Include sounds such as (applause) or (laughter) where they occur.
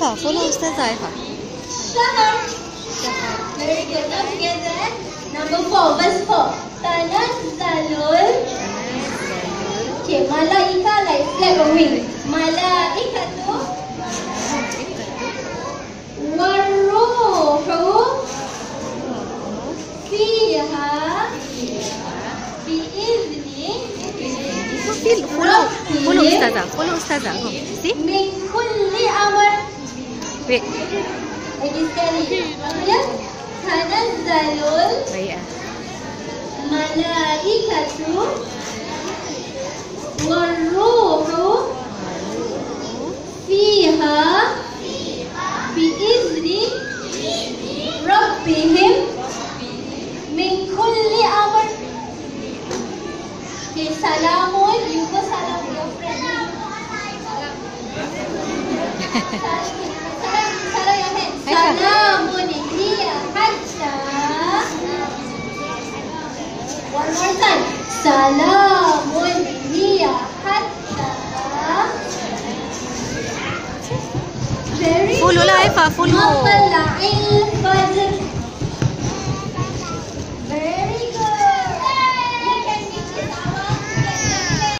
Haifa, follow Ustazah Haifa. Shahar. Very good. Now together. Number four, verse four. Tanazzalul. Okay, malaika like flag or wing. Malaikatu. Waruhu. Fiha. Biizni. Feel, follow, follow Ustazah. Follow Ustazah. Go. See? Min kulli Wait. Lagi sekali. Ya. Tanazzalul. Baik ah. Malaikatu Waruhu Fiha Biizni Rabbihim Min kulli amr Okay, salamun You go salam your friend (laughs) Salam, Very Follow lah Haifa, follow. Matla'il